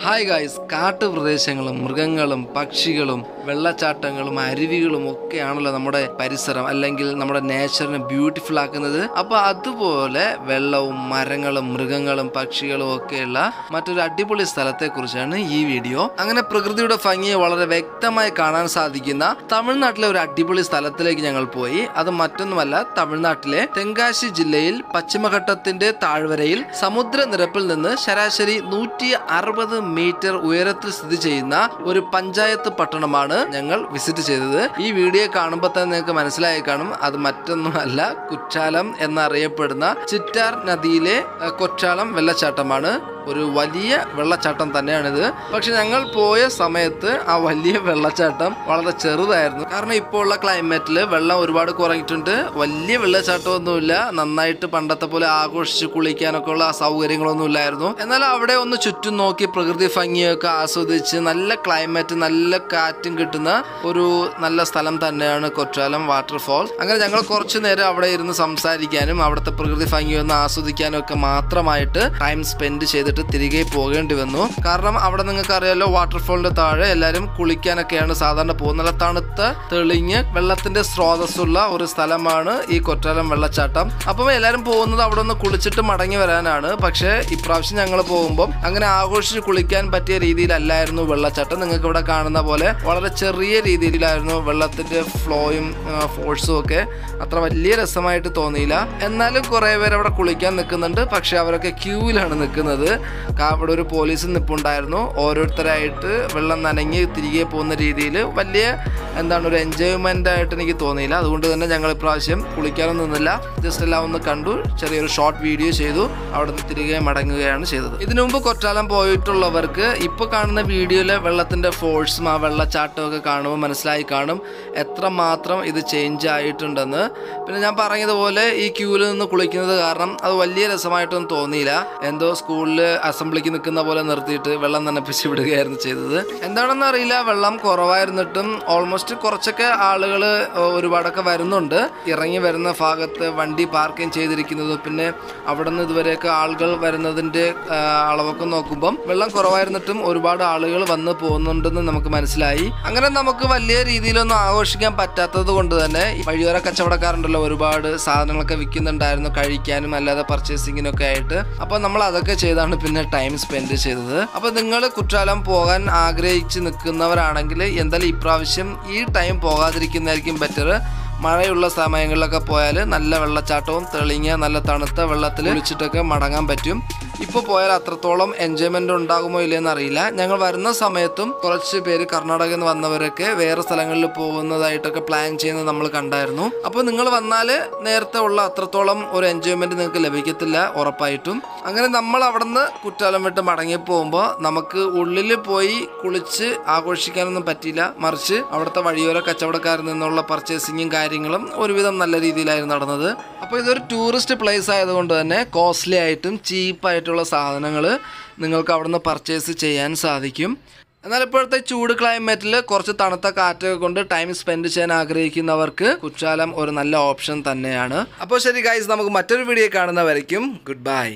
Hi guys കാട്ടുപ്രദേശങ്ങളും മൃഗങ്ങളും പക്ഷികളും വെള്ളച്ചാട്ടങ്ങളും അരുവികളും ഒക്കെയാണല്ലോ നമ്മുടെ പരിസരം അല്ലെങ്കിൽ നമ്മുടെ നേച്ചറിനെ ബ്യൂട്ടിഫുൾ ആക്കുന്നത്. അപ്പൊ അതുപോലെ വെള്ളവും മരങ്ങളും മൃഗങ്ങളും പക്ഷികളും ഒക്കെയുള്ള മറ്റൊരു അടിപൊളി സ്ഥലത്തെ കുറിച്ചാണ് ഈ വീഡിയോ അങ്ങനെ പ്രകൃതിയുടെ ഭംഗിയെ വളരെ വ്യക്തമായി കാണാൻ സാധിക്കുന്ന തമിഴ്നാട്ടിലെ ഒരു അടിപൊളി സ്ഥലത്തിലേക്ക് ഞങ്ങൾ പോയി. അത് മറ്റൊന്നുമല്ല തമിഴ്നാട്ടിലെ തെങ്കാശി ജില്ലയിൽ പശ്ചിമഘട്ടത്തിന്റെ താഴ്വരയിൽ സമുദ്രനിരപ്പിൽ നിന്ന് ശരാശരി നൂറ്റി അറുപത് മീറ്റർ ഉയരത്തിൽ സ്ഥിതി ചെയ്യുന്ന ഒരു പഞ്ചായത്ത് പട്ടണമാണ് ഞങ്ങൾ വിസിറ്റ് ചെയ്തത്. ഈ വീഡിയോ കാണുമ്പോൾ തന്നെ നിങ്ങൾക്ക് മനസ്സിലായി കാണും. അത് മറ്റൊന്നുമല്ല കുറ്റാലം എന്നറിയപ്പെടുന്ന ചിറ്റാർ നദിയിലെ കൊച്ചാളം വെള്ളച്ചാട്ടമാണ്. ഒരു വലിയ വെള്ളച്ചാട്ടം തന്നെയാണിത്. പക്ഷെ ഞങ്ങൾ പോയ സമയത്ത് ആ വലിയ വെള്ളച്ചാട്ടം വളരെ ചെറുതായിരുന്നു. കാരണം ഇപ്പോൾ ഉള്ള ക്ലൈമറ്റിൽ വെള്ളം ഒരുപാട് കുറഞ്ഞിട്ടുണ്ട്. വലിയ വെള്ളച്ചാട്ടമൊന്നുമില്ല. നന്നായിട്ട് പണ്ടത്തെ പോലെ ആഘോഷിച്ച് കുളിക്കാനൊക്കെ ഉള്ള സൗകര്യങ്ങളൊന്നും ഇല്ലായിരുന്നു. എന്നാൽ അവിടെ ഒന്ന് ചുറ്റും നോക്കി പ്രകൃതി ഭംഗിയൊക്കെ ആസ്വദിച്ച് നല്ല ക്ലൈമറ്റ് നല്ല കാറ്റും കിട്ടുന്ന ഒരു നല്ല സ്ഥലം തന്നെയാണ് കൊറ്റാലം വാട്ടർഫോൾ അങ്ങനെ ഞങ്ങൾ കുറച്ചു നേരം അവിടെ ഇരുന്ന് സംസാരിക്കാനും അവിടുത്തെ പ്രകൃതി ഭംഗിയൊന്ന് ആസ്വദിക്കാനും ഒക്കെ മാത്രമായിട്ട് ടൈം സ്പെൻഡ് ചെയ്തിട്ട് തിരികെ പോകേണ്ടി വന്നു. കാരണം അവിടെ നിങ്ങൾക്ക് അറിയാലോ വാട്ടർഫോളിന്റെ താഴെ എല്ലാവരും കുളിക്കാനൊക്കെയാണ് സാധാരണ പോകുന്നത്. നല്ല തണുത്ത തെളിഞ്ഞ് വെള്ളത്തിന്റെ സ്രോതസ്സുള്ള ഒരു സ്ഥലമാണ് ഈ കൊറ്റാലം വെള്ളച്ചാട്ടം. അപ്പം എല്ലാവരും പോകുന്നത് അവിടെ ഒന്ന് കുളിച്ചിട്ട് മടങ്ങി വരാനാണ്. പക്ഷേ ഇപ്രാവശ്യം ഞങ്ങൾ പോകുമ്പോൾ അങ്ങനെ ആഘോഷിച്ച് കുളിക്കാൻ പറ്റിയ രീതിയിലല്ലായിരുന്നു വെള്ളച്ചാട്ടം. നിങ്ങൾക്ക് ഇവിടെ കാണുന്ന പോലെ വളരെ ചെറിയ രീതിയിലായിരുന്നു വെള്ളത്തിന്റെ ഫ്ലോയും ഫോഴ്സും ഒക്കെ. അത്ര വലിയ രസമായിട്ട് തോന്നിയില്ല. എന്നാലും കുറേ പേര് അവിടെ കുളിക്കാൻ നിൽക്കുന്നുണ്ട്. പക്ഷെ അവരൊക്കെ ക്യൂവിലാണ് നിൽക്കുന്നത്. അവിടെ ഒരു പോലീസ് നിൽപ്പുണ്ടായിരുന്നു ഓരോരുത്തരായിട്ട് വെള്ളം നനഞ്ഞ് തിരികെ പോകുന്ന രീതിയിൽ വലിയ എന്താണ് ഒരു എൻജോയ്മെന്റ് ആയിട്ട് എനിക്ക് തോന്നിയില്ല. അതുകൊണ്ട് തന്നെ ഞങ്ങൾ ഇപ്രാവശ്യം കുളിക്കാനൊന്നും നിന്നില്ല. ജസ്റ്റ് എല്ലാം ഒന്ന് കണ്ടു ചെറിയൊരു ഷോർട്ട് വീഡിയോ ചെയ്തു. അവിടെ നിന്ന് തിരികെ മടങ്ങുകയാണ് ചെയ്തത്. ഇതിനു മുമ്പ് കൊറ്റാലം പോയിട്ടുള്ളവർക്ക് ഇപ്പോൾ കാണുന്ന വീഡിയോയിലെ വെള്ളത്തിന്റെ ഫോഴ്സും ആ വെള്ളച്ചാട്ടവും ഒക്കെ കാണുമ്പോൾ മനസ്സിലായി കാണും എത്രമാത്രം ഇത് ചേഞ്ച് ആയിട്ടുണ്ടെന്ന്. പിന്നെ ഞാൻ പറഞ്ഞതുപോലെ ഈ ക്യൂവിൽ നിന്ന് കുളിക്കുന്നത് കാരണം അത് വലിയ രസമായിട്ടൊന്നും തോന്നിയില്ല. എന്തോ സ്കൂളിൽ അസംബ്ലിക്ക് നിൽക്കുന്ന പോലെ നിർത്തിയിട്ട് വെള്ളം നനപ്പിച്ച് വിടുകയായിരുന്നു ചെയ്തത്. എന്താണെന്ന് അറിയില്ല വെള്ളം കുറവായിരുന്നിട്ടും ഓൾമോസ്റ്റ് കുറച്ചൊക്കെ ആളുകൾ ഒരുപാടൊക്കെ വരുന്നുണ്ട്. ഇറങ്ങി വരുന്ന ഭാഗത്ത് വണ്ടി പാർക്കിംഗ് ചെയ്തിരിക്കുന്നത്. പിന്നെ അവിടെ നിന്ന് ഇതുവരെയൊക്കെ ആളുകൾ വരുന്നതിന്റെ അളവൊക്കെ നോക്കുമ്പം വെള്ളം കുറവായിരുന്നിട്ടും ഒരുപാട് ആളുകൾ വന്ന് പോകുന്നുണ്ടെന്ന് നമുക്ക് മനസ്സിലായി. അങ്ങനെ നമുക്ക് വലിയ രീതിയിലൊന്നും ആഘോഷിക്കാൻ പറ്റാത്തത് കൊണ്ട് തന്നെ വഴിയോര കച്ചവടക്കാരുണ്ടല്ലോ ഒരുപാട് സാധനങ്ങളൊക്കെ വിൽക്കുന്നുണ്ടായിരുന്നു കഴിക്കാനും അല്ലാതെ പർച്ചേസിങ്ങിനൊക്കെ ആയിട്ട്. അപ്പോൾ നമ്മൾ അതൊക്കെ ചെയ്താണ് പിന്നെ ടൈം സ്പെൻഡ് ചെയ്തത്. അപ്പൊ നിങ്ങൾ കുറ്റാലം പോകാൻ ആഗ്രഹിച്ച് നിൽക്കുന്നവരാണെങ്കിൽ എന്തായാലും ഇപ്രാവശ്യം ഈ ടൈം പോകാതിരിക്കുന്നതായിരിക്കും ബെറ്റർ മഴയുള്ള സമയങ്ങളിലൊക്കെ പോയാൽ നല്ല വെള്ളച്ചാട്ടവും തെളിഞ്ഞ നല്ല തണുത്ത വെള്ളത്തിൽ കുളിച്ചിട്ടൊക്കെ മടങ്ങാൻ പറ്റും. ഇപ്പോൾ പോയാൽ അത്രത്തോളം എൻജോയ്മെന്റ് ഉണ്ടാകുമോ ഇല്ലയെന്ന് അറിയില്ല. ഞങ്ങൾ വരുന്ന സമയത്തും കുറച്ച് പേര് കർണാടകയിൽ നിന്ന് വന്നവരൊക്കെ വേറെ സ്ഥലങ്ങളിൽ പോകുന്നതായിട്ടൊക്കെ പ്ലാൻ ചെയ്യുന്നത് നമ്മൾ കണ്ടായിരുന്നു. അപ്പോൾ നിങ്ങൾ വന്നാൽ നേരത്തെ ഉള്ള അത്രത്തോളം ഒരു എൻജോയ്മെന്റ് നിങ്ങൾക്ക് ലഭിക്കത്തില്ല ഉറപ്പായിട്ടും. അങ്ങനെ നമ്മൾ അവിടുന്ന് കുറ്റാലം വിട്ട് മടങ്ങി പോകുമ്പോൾ നമുക്ക് ഉള്ളിൽ പോയി കുളിച്ച് ആഘോഷിക്കാനൊന്നും പറ്റിയില്ല. മറിച്ച് അവിടുത്തെ വഴിയോര കച്ചവടക്കാരിൽ നിന്നുള്ള പർച്ചേസിങ്ങും കാര്യങ്ങളും ഒരുവിധം നല്ല രീതിയിലായിരുന്നു നടന്നത്. അപ്പോൾ ഇതൊരു ടൂറിസ്റ്റ് പ്ലേസ് ആയതുകൊണ്ട് തന്നെ കോസ്റ്റ്ലി ആയിട്ടും ചീപ്പായിട്ടുള്ള സാധനങ്ങൾ നിങ്ങൾക്ക് അവിടുന്ന് പർച്ചേസ് ചെയ്യാൻ സാധിക്കും. എന്നാൽ ഇപ്പോഴത്തെ ചൂട് ക്ലൈമറ്റിൽ കുറച്ച് തണുത്ത കാറ്റൊക്കെ കൊണ്ട് ടൈം സ്പെൻഡ് ചെയ്യാൻ ആഗ്രഹിക്കുന്നവർക്ക് കുറ്റാലം ഒരു നല്ല ഓപ്ഷൻ തന്നെയാണ്. അപ്പോൾ ശരി ഗൈസ് നമുക്ക് മറ്റൊരു വീഡിയോ കാണുന്നവരേക്കും ഗുഡ് ബൈ